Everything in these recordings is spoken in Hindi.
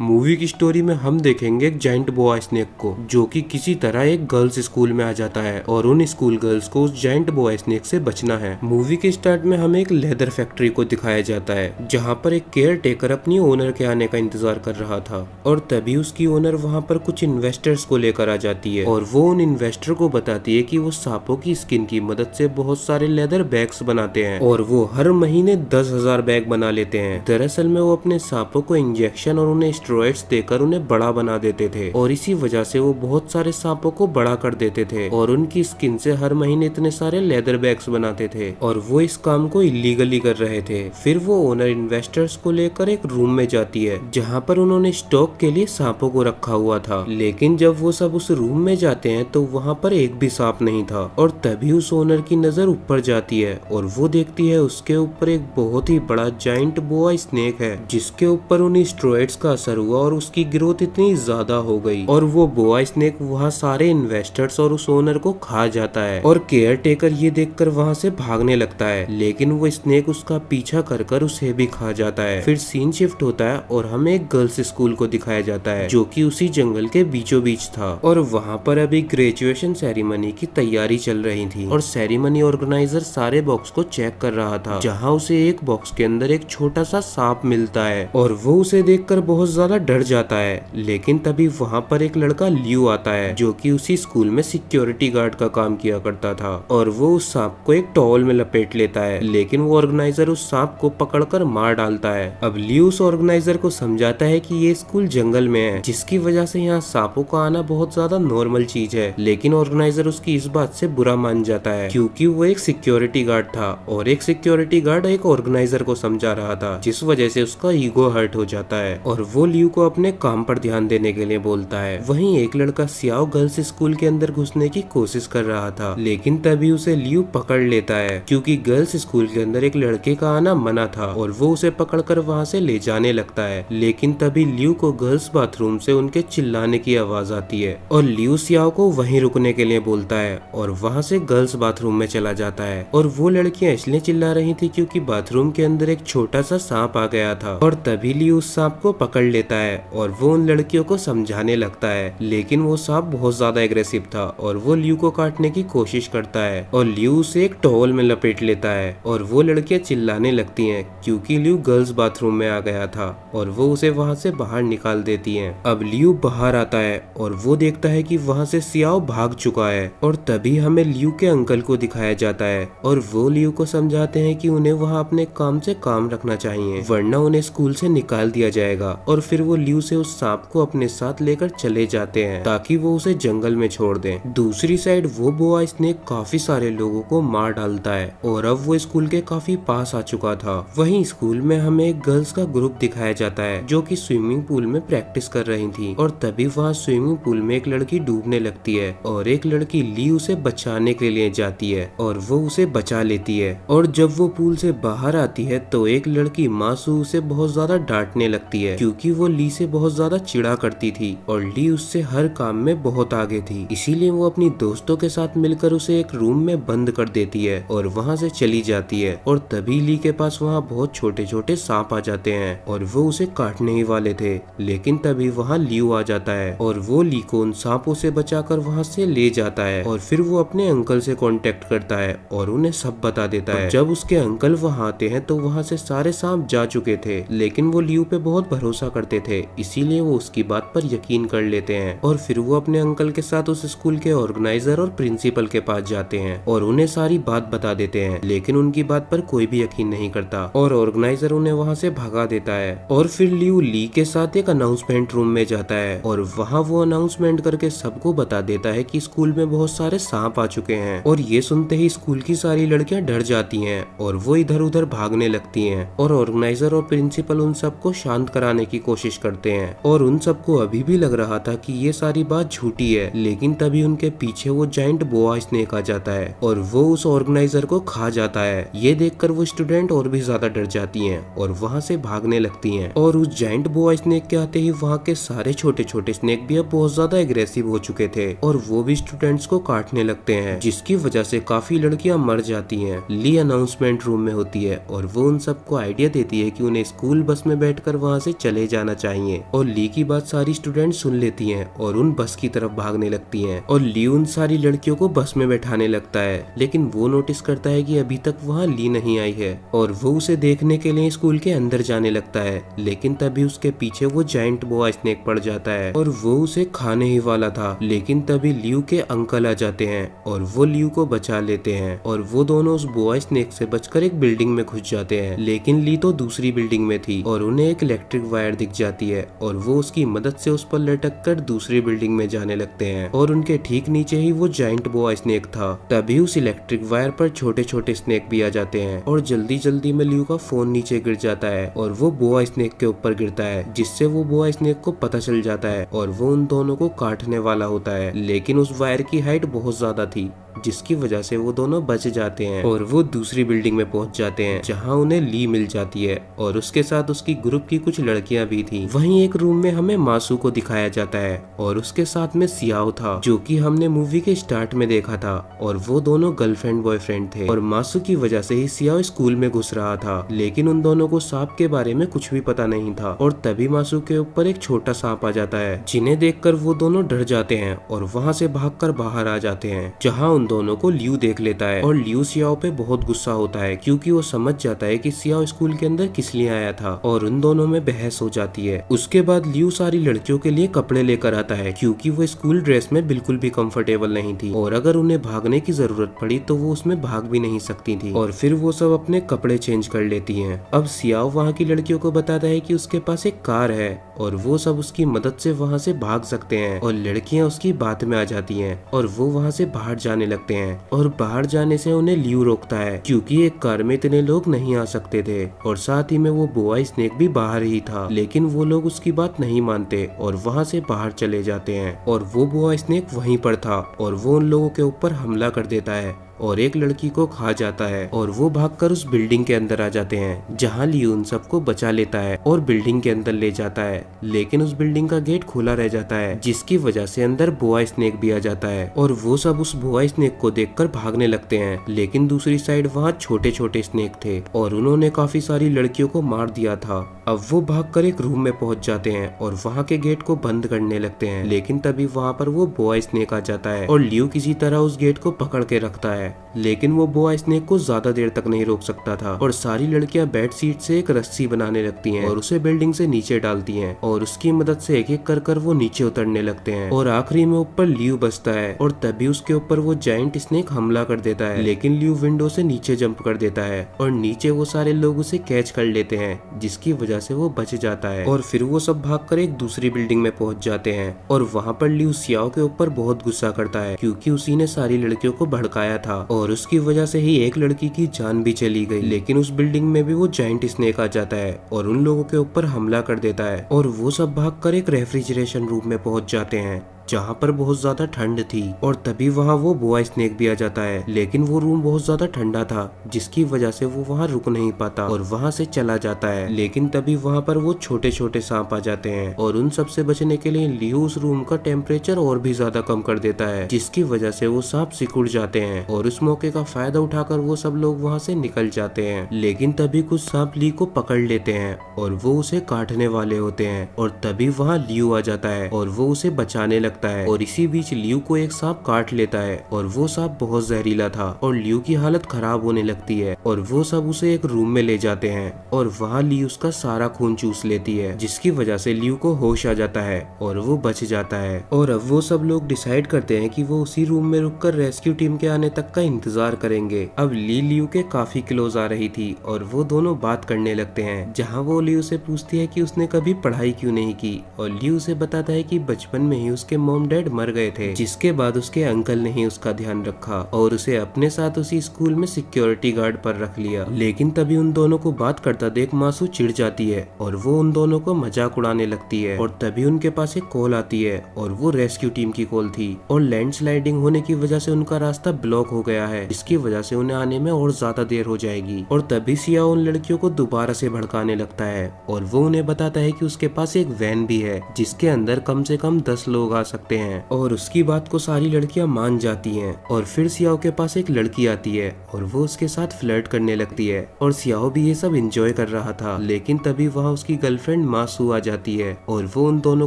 मूवी की स्टोरी में हम देखेंगे एक जाइंट बोआ स्नेक को, जो कि किसी तरह एक गर्ल्स स्कूल में आ जाता है और उन स्कूल गर्ल्स को उस जाइंट बोआ स्नेक से बचना है। मूवी के स्टार्ट में हमें एक लेदर फैक्ट्री को दिखाया जाता है, जहाँ पर एक केयर टेकर अपनी ओनर के आने का इंतज़ार कर रहा था और तभी उसकी ओनर वहाँ पर कुछ इन्वेस्टर्स को लेकर आ जाती है और वो उन इन्वेस्टर को बताती है की वो सांपों की स्किन की मदद से बहुत सारे लेदर बैग्स बनाते हैं और वो हर महीने दस हज़ार बैग बना लेते हैं। दरअसल में वो अपने सांपों को इंजेक्शन और उन्हें स्टेरॉइड्स देकर उन्हें बड़ा बना देते थे। और इसी वजह से वो बहुत सारे सांपों को बड़ा कर देते थे। और उनकी स्किन से हर महीने इतने सारे लेदर बैग्स बनाते थे। और वो इस काम को इलीगली कर रहे थे। फिर वो ओनर इन्वेस्टर्स को लेकर एक रूम में जाती है, जहाँ पर उन्होंने स्टॉक के लिए सांपों को रखा हुआ था। लेकिन जब वो सब उस रूम में जाते हैं तो वहाँ पर एक भी सांप नहीं था। और तभी उस ओनर की नज़र ऊपर जाती है, और वो देखती है उसके ऊपर एक बहुत ही बड़ा जाइंट बोआ स्नेक है, जिसके ऊपर उन्हीं स्ट्रोइड्स का असर हुआ और उसकी ग्रोथ इतनी ज़्यादा हो गई। और वो बोआ स्नेक वहाँ सारे इन्वेस्टर्स और उस ओनर को खा जाता है और केयर टेकर ये देखकर वहाँ से भागने लगता है। लेकिन वो स्नेक उसका पीछा कर कर उसे भी खा जाता है। फिर सीन शिफ्ट होता है और हमें एक गर्ल्स स्कूल को दिखाया जाता है, जो कि उसी जंगल के बीचों बीच था। और वहाँ पर अभी ग्रेजुएशन सेरेमनी की तैयारी चल रही थी और सेरेमनी ऑर्गेनाइजर सारे बॉक्स को चेक कर रहा था, जहाँ उसे एक बॉक्स के अंदर एक छोटा सा सांप मिलता है। और वो उसे देखकर बहुत ज़्यादा डर जाता है, लेकिन तभी वहाँ पर एक लड़का लियो आता है, जो कि उसी स्कूल में सिक्योरिटी गार्ड का काम किया करता था, और वो उस सांप को एक टॉवल में लपेट लेता है, लेकिन वो ऑर्गेनाइजर उस सांप को पकड़कर मार डालता है। अब लियो उस ऑर्गेनाइजर को समझाता है कि ये स्कूल जंगल में है, जिसकी वजह से यहाँ सांपों का आना बहुत ज़्यादा नॉर्मल चीज़ है, लेकिन ऑर्गेनाइजर उसकी इस बात से बुरा मान जाता है, क्योंकि वो एक सिक्योरिटी गार्ड था, और एक सिक्योरिटी गार्ड एक ऑर्गेनाइजर को समझा रहा था, जिस वजह से उसका ईगो हर्ट हो जाता है, और वो लियू को अपने काम पर ध्यान देने के लिए बोलता है। वहीं एक लड़का सियाओ गर्ल्स स्कूल के अंदर घुसने की कोशिश कर रहा था, लेकिन तभी उसे लियू पकड़ लेता है, क्योंकि गर्ल्स स्कूल के अंदर एक लड़के का आना मना था और वो उसे पकड़कर वहाँ से ले जाने लगता है। लेकिन तभी लियू को गर्ल्स बाथरूम से उनके चिल्लाने की आवाज़ आती है और लियू सियाओ को वहीं रुकने के लिए बोलता है और वहाँ से गर्ल्स बाथरूम में चला जाता है। और वो लड़कियाँ इसलिए चिल्ला रही थी क्योंकि बाथरूम के अंदर एक छोटा सा सांप आ गया था और तभी लियू उस सांप को पकड़ लेता है और वो उन लड़कियों को समझाने लगता है। लेकिन वो सांप बहुत ज़्यादा एग्रेसिव था और वो लियू को काटने की कोशिश करता है और लियू उसे एक टॉवल में लपेट लेता है और वो लड़कियाँ चिल्लाने लगती हैं क्योंकि लियू गर्ल्स बाथरूम में आ गया था और वो उसे वहाँ से बाहर निकाल देती हैं। अब लियू बाहर आता है और वो देखता है कि वहाँ से सियाओ भाग चुका है और तभी हमें लियू के अंकल को दिखाया जाता है और वो लियू को समझाते हैं कि उन्हें वहाँ अपने काम से काम रखना चाहिए, वरना उन्हें स्कूल से निकाल दिया जाएगा और फिर वो लियू से उस सांप को अपने साथ लेकर चले जाते हैं, ताकि वो उसे जंगल में छोड़ दें। दूसरी साइड वो बोआ स्नेक काफ़ी सारे लोगों को मार डालता है, और अब वो स्कूल के काफ़ी पास आ चुका था। वहीं स्कूल में हमें एक गर्ल्स का ग्रुप दिखाया जाता है, जो कि स्विमिंग पूल में प्रैक्टिस कर रही थी, और तभी वहाँ स्विमिंग पूल में एक लड़की डूबने लगती है, और एक लड़की ली उसे बचाने के लिए जाती है, और वो उसे बचा लेती है। और जब वो पूल से बाहर आती है तो एक लड़की मासू उसे बहुत ज़्यादा डांटने लगती है, क्योंकि वो ली से बहुत ज़्यादा चिड़ा करती थी और ली उससे हर काम में बहुत आगे थी। इसीलिए वो अपनी दोस्तों के साथ मिलकर उसे एक रूम में बंद कर देती है और वहाँ से चली जाती है और तभी ली के पास वहाँ बहुत छोटे छोटे सांप आ जाते हैं और वो उसे काटने ही वाले थे। लेकिन तभी वहाँ लियू आ जाता है और वो ली को उन सांपों से बचाकर वहाँ से ले जाता है और फिर वो अपने अंकल से कांटेक्ट करता है और उन्हें सब बता देता है। जब उसके अंकल वहाँ आते हैं तो वहाँ से सारे सांप जा चुके थे, लेकिन वो लियू पे बहुत भरोसा करते थे, इसीलिए वो उसकी बात पर यकीन कर लेते हैं। और फिर वो अपने अंकल के साथ उस स्कूल के ऑर्गेनाइजर और प्रिंसिपल के पास जाते हैं और उन्हें सारी बात बता देते हैं, लेकिन उनकी बात पर कोई भी यकीन नहीं करता और ऑर्गेनाइजर उन्हें वहाँ से भगा देता है। और फिर लियू ली के साथ एक अनाउंसमेंट रूम में जाता है और वहाँ वो अनाउंसमेंट करके सबको बता देता है की स्कूल में बहुत सारे सांप आ चुके हैं और ये सुनते ही स्कूल की सारी लड़कियाँ डर जाती हैं और वो इधर उधर भागने लगती हैं और ऑर्गेनाइजर और प्रिंसिपल उन सबको शांत कराने की कोशिश करते हैं। और उन सबको अभी भी लग रहा था कि ये सारी बात झूठी है, लेकिन तभी उनके पीछे वो जाइंट बोआ स्नेक आ जाता है और वो उस ऑर्गेनाइजर को खा जाता है। ये देखकर वो स्टूडेंट और भी ज़्यादा डर जाती है और वहाँ से भागने लगती है। और उस जाइंट बोआ स्नेक के आते ही वहाँ के सारे छोटे छोटे स्नेक भी अब बहुत ज़्यादा एग्रेसिव हो चुके थे और वो भी स्टूडेंट्स को काटने लगते हैं, जिसकी वजह से काफ़ी लड़कियाँ मर जाती हैं। ली अनाउंसमेंट रूम में होती है और वो उन सबको आइडिया देती है कि उन्हें स्कूल बस में बैठकर वहाँ से चले जाना जाना चाहिए। और ली की बात सारी स्टूडेंट सुन लेती हैं और उन बस की तरफ़ भागने लगती हैं। और ली उन सारी लड़कियों को बस में बैठाने लगता है। लेकिन वो नोटिस करता है कि अभी तक वहाँ ली नहीं आई है। और वो उसे देखने के लिए स्कूल के अंदर जाने लगता है। लेकिन तभी उसके पीछे वो जाइंट बोआ स्नेक पड़ जाता है। और वो उसे खाने ही वाला था। लेकिन तभी लियू के अंकल आ जाते हैं। और वो लियू को बचा लेते हैं। और वो दोनों उस बोआ स्नेक से बचकर एक बिल्डिंग में घुस जाते हैं। लेकिन ली तो दूसरी बिल्डिंग में थी। और उन्हें एक इलेक्ट्रिक वायर दिख जाती है और वो उसकी मदद से उस पर लटक कर दूसरी बिल्डिंग में जाने लगते हैं। और उनके ठीक नीचे ही वो जाइंट बोआ स्नेक था। तभी उस इलेक्ट्रिक वायर पर छोटे छोटे स्नेक भी आ जाते हैं और जल्दी जल्दी में लियू का फ़ोन नीचे गिर जाता है और वो बोआ स्नेक के ऊपर गिरता है, जिससे वो बोआ स्नेक को पता चल जाता है और वो उन दोनों को काटने वाला होता है। लेकिन उस वायर की हाइट बहुत ज़्यादा थी, जिसकी वजह से वो दोनों बच जाते हैं और वो दूसरी बिल्डिंग में पहुँच जाते हैं, जहाँ उन्हें ली मिल जाती है। और उसके साथ उसकी ग्रुप की कुछ लड़कियाँ भी थी। वहीं एक रूम में हमें मासू को दिखाया जाता है और उसके साथ में सियाओ था, जो कि हमने मूवी के स्टार्ट में देखा था और वो दोनों गर्लफ्रेंड बॉयफ्रेंड थे। और मासू की वजह से ही सियाओ स्कूल में घुस रहा था, लेकिन उन दोनों को सांप के बारे में कुछ भी पता नहीं था और तभी मासू के ऊपर एक छोटा सांप आ जाता है, जिन्हें देखकर वो दोनों डर जाते हैं और वहाँ से भागकर बाहर आ जाते हैं, जहाँ उन दोनों को लियू देख लेता है। और लियू सियाओ पे बहुत गुस्सा होता है, क्योंकि वो समझ जाता है कि सियाओ स्कूल के अंदर किस लिए आया था और उन दोनों में बहस हो जाती है। उसके बाद लियू सारी लड़कियों के लिए कपड़े लेकर आता है, क्योंकि वो स्कूल ड्रेस में बिल्कुल भी कंफर्टेबल नहीं थी। और अगर उन्हें भागने की ज़रूरत पड़ी तो वो उसमें भाग भी नहीं सकती थी। और फिर वो सब अपने कपड़े चेंज कर लेती है। अब सियाओ वहाँ की लड़कियों को बताता है की उसके पास एक कार है। और वो सब उसकी मदद से वहाँ से भाग सकते हैं और लड़कियाँ उसकी बात में आ जाती हैं और वो वहाँ से बाहर जाने लगते हैं और बाहर जाने से उन्हें लियू रोकता है क्योंकि एक कार में इतने लोग नहीं आ सकते थे और साथ ही में वो बोआ स्नेक भी बाहर ही था। लेकिन वो लोग उसकी बात नहीं मानते और वहाँ से बाहर चले जाते हैं और वो बोआ स्नेक वहीं पर था और वो उन लोगों के ऊपर हमला कर देता है। और एक लड़की को खा जाता है और वो भागकर उस बिल्डिंग के अंदर आ जाते हैं, जहाँ लियो उन सबको बचा लेता है और बिल्डिंग के अंदर ले जाता है। लेकिन उस बिल्डिंग का गेट खुला रह जाता है, जिसकी वजह से अंदर बोआ स्नेक भी आ जाता है और वो सब उस बोआ स्नेक को देखकर भागने लगते हैं। लेकिन दूसरी साइड वहाँ छोटे छोटे स्नेक थे और उन्होंने काफ़ी सारी लड़कियों को मार दिया था। अब वो भागकर एक रूम में पहुँच जाते हैं और वहाँ के गेट को बंद करने लगते हैं। लेकिन तभी वहाँ पर वो बोआ स्नेक आ जाता है और लियो किसी तरह उस गेट को पकड़ के रखता है। लेकिन वो बोआ स्नेक को ज़्यादा देर तक नहीं रोक सकता था और सारी लड़कियाँ बेड सीट से एक रस्सी बनाने लगती हैं और उसे बिल्डिंग से नीचे डालती हैं और उसकी मदद से एक एक कर कर वो नीचे उतरने लगते हैं और आखिरी में ऊपर लियू बचता है और तभी उसके ऊपर वो जाइंट स्नेक हमला कर देता है। लेकिन लियू विंडो से नीचे जंप कर देता है और नीचे वो सारे लोग उसे कैच कर लेते हैं, जिसकी वजह से वो बच जाता है और फिर वो सब भागकर एक दूसरी बिल्डिंग में पहुँच जाते हैं और वहाँ पर लियू सियाओ के ऊपर बहुत गुस्सा करता है क्योंकि उसी ने सारी लड़कियों को भड़काया था और उसकी वजह से ही एक लड़की की जान भी चली गई। लेकिन उस बिल्डिंग में भी वो जॉइंट स्नेक आ जाता है और उन लोगों के ऊपर हमला कर देता है और वो सब भाग एक रेफ्रिजरेशन रूम में पहुँच जाते हैं। जहाँ पर बहुत ज़्यादा ठंड थी और तभी वहाँ वो बोआ स्नेक भी आ जाता है। लेकिन वो रूम बहुत ज़्यादा ठंडा था, जिसकी वजह से वो वहाँ रुक नहीं पाता और वहाँ से चला जाता है। लेकिन तभी वहाँ पर वो छोटे छोटे सांप आ जाते हैं और उन सबसे बचने के लिए लियो उस रूम का टेम्परेचर और भी ज़्यादा कम कर देता है, जिसकी वजह से वो सांप सिकुड़ जाते हैं और उस मौके का फ़ायदा उठाकर वो सब लोग वहाँ से निकल जाते हैं। लेकिन तभी कुछ सांप ली को पकड़ लेते हैं और वो उसे काटने वाले होते हैं और तभी वहाँ लियो आ जाता है और वो उसे बचाने लगता लगता है। और इसी बीच लियू को एक सांप काट लेता है और वो सांप बहुत जहरीला था और लियू की हालत खराब होने लगती है और वो सब उसे एक रूम में ले जाते हैं और वहाँ लियू उसका सारा खून चूस लेती है, जिसकी वजह से लियू को होश आ जाता है और वो बच जाता है। और अब वो सब लोग डिसाइड करते हैं कि वो उसी रूम में रुककर रेस्क्यू टीम के आने तक का इंतज़ार करेंगे। अब ली लियू के काफ़ी क्लोज आ रही थी और वो दोनों बात करने लगते हैं, जहाँ वो लियू से पूछती है कि उसने कभी पढ़ाई क्यों नहीं की और लियू उसे बताता है कि बचपन में ही उसके मॉम डैड मर गए थे, जिसके बाद उसके अंकल ने ही उसका ध्यान रखा और उसे अपने साथ उसी स्कूल में सिक्योरिटी गार्ड पर रख लिया। लेकिन तभी उन दोनों को बात करता देख मासू चिढ़ जाती है और वो उन दोनों को मज़ाक उड़ाने लगती है। और तभी उनके पास एक कॉल आती है और वो रेस्क्यू टीम की कॉल थी और लैंडस्लाइडिंग होने की वजह से उनका रास्ता ब्लॉक हो गया है, जिसकी वजह से उन्हें आने में और ज़्यादा देर हो जाएगी। और तभी सिया उन लड़कियों को दोबारा से भड़काने लगता है और वो उन्हें बताता है कि उसके पास एक वैन भी है, जिसके अंदर कम से कम दस लोग आ सकते सकते हैं और उसकी बात को सारी लड़कियाँ मान जाती हैं। और फिर सियाओ के पास एक लड़की आती है और वो उसके साथ फ्लर्ट करने लगती है। और सियाओ भी ये सब इंजॉय कर रहा था, लेकिन तभी वहाँ उसकी गर्लफ्रेंड मासू आ जाती है और वो उन दोनों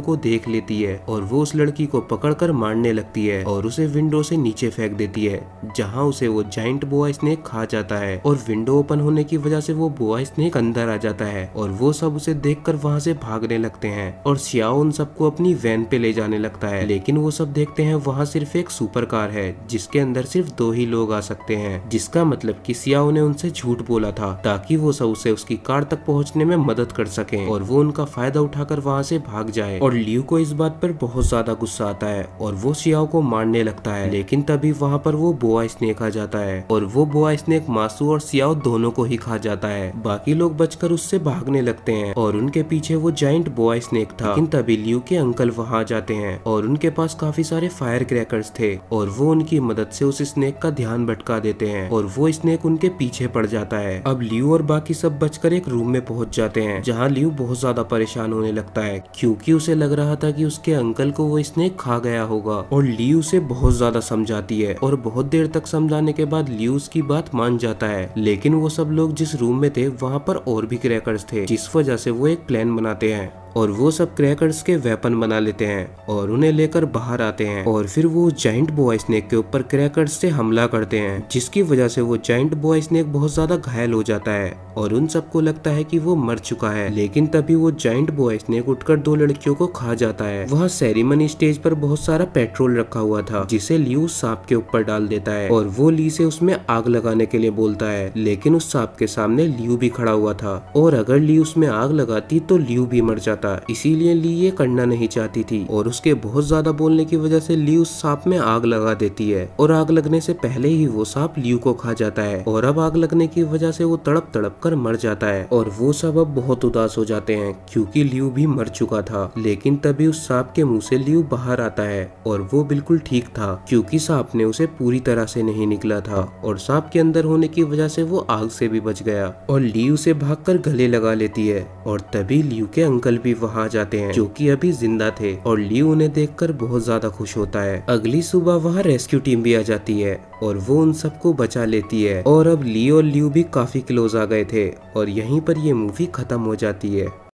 को देख लेती है और वो उस लड़की को पकड़कर मारने लगती है और उसे विंडो से नीचे फेंक देती है, जहाँ उसे वो जाइंट बोआ स्नेक खा जाता है। और विंडो ओपन होने की वजह से वो बोआ स्नेक अंदर आ जाता है और वो सब उसे देख कर वहाँ से भागने लगते हैं। और सियाओ उन सबको अपनी वैन पे ले जाने लगता है लेकिन वो सब देखते हैं, वहाँ सिर्फ़ एक सुपर कार है, जिसके अंदर सिर्फ़ दो ही लोग आ सकते हैं, जिसका मतलब कि सियाओ ने उनसे झूठ बोला था, ताकि वो सब उसे उसकी कार तक पहुँचने में मदद कर सके और वो उनका फ़ायदा उठाकर वहाँ से भाग जाए। और लियू को इस बात पर बहुत ज़्यादा गुस्सा आता है और वो सियाओ को मारने लगता है, लेकिन तभी वहाँ पर वो बोआ स्नेक आ जाता है और वो बोआ स्नेक मासू और सियाओ दोनों को ही खा जाता है। बाकी लोग बचकर उससे भागने लगते हैं और उनके पीछे वो जाइंट बोआ स्नेक था। लेकिन तभी लियू के अंकल वहाँ जाते हैं और उनके पास काफ़ी सारे फायर क्रैकर्स थे और वो उनकी मदद से उस स्नेक का ध्यान भटका देते हैं और वो स्नेक उनके पीछे पड़ जाता है। अब लियू और बाकी सब बचकर एक रूम में पहुँच जाते हैं, जहाँ लियू बहुत ज़्यादा परेशान होने लगता है, क्योंकि उसे लग रहा था कि उसके अंकल को वो स्नेक खा गया होगा और लियू उसे बहुत ज़्यादा समझाती है और बहुत देर तक समझाने के बाद लियू उसकी बात मान जाता है। लेकिन वो सब लोग जिस रूम में थे, वहाँ पर और भी क्रैकर्स थे, जिस वजह से वो एक प्लान बनाते हैं। और वो सब क्रैकर्स के वेपन बना लेते हैं और उन्हें लेकर बाहर आते हैं और फिर वो जाइंट बॉय स्नेक के ऊपर क्रैकर्स से हमला करते हैं, जिसकी वजह से वो जाइंट बॉय स्नेक बहुत ज़्यादा घायल हो जाता है और उन सबको लगता है कि वो मर चुका है। लेकिन तभी वो जाइंट बॉय स्नेक उठकर दो लड़कियों को खा जाता है। वहाँ सेरेमनी स्टेज पर बहुत सारा पेट्रोल रखा हुआ था, जिसे ली उस सांप के ऊपर डाल देता है और वो ली से उसमें आग लगाने के लिए बोलता है। लेकिन उस सांप के सामने लियू भी खड़ा हुआ था और अगर ली उसमें आग लगाती तो लियू भी मर जाता। जाता, इसीलिए ली ये करना नहीं चाहती थी। और उसके बहुत ज़्यादा बोलने की वजह से ली उस सांप में आग लगा देती है। और आग लगने से पहले ही वो सांप लियू को खा जाता है। और अब आग लगने की वजह से वो तड़प तड़प कर मर जाता है। और वो सब अब बहुत उदास हो जाते हैं, क्योंकि लियू भी मर चुका था। लेकिन तभी उस सांप के मुँह से लियू बाहर आता है। और वो बिल्कुल ठीक था, क्योंकि सांप ने उसे पूरी तरह से नहीं निकला था। और सांप के अंदर होने की वजह से वो आग से भी बच गया। और ली उसे भागकर गले लगा लेती है। और तभी लियू के अंकल भी वहाँ जाते हैं, जो कि अभी ज़िंदा थे, और ली उन्हें देखकर बहुत ज़्यादा खुश होता है। अगली सुबह वहाँ रेस्क्यू टीम भी आ जाती है, और वो उन सबको बचा लेती है। और अब ली और लियू भी काफ़ी क्लोज आ गए थे, और यहीं पर ये मूवी खत्म हो जाती है।